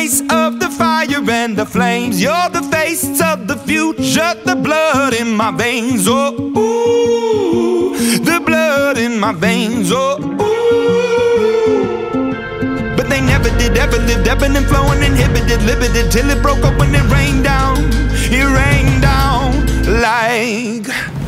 face of the fire and the flames. You're the face of the future, the blood in my veins. Oh, ooh, the blood in my veins. Oh, ooh. But they never did, ever live, ebbing and flowing, inhibited, limited, till it broke up when it rained down. It rained down like.